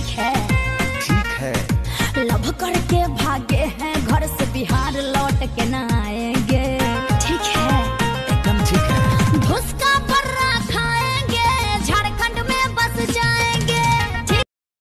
ठीक है। ठीक है। लव करके भागे हैं घर से बिहार लौट के ना।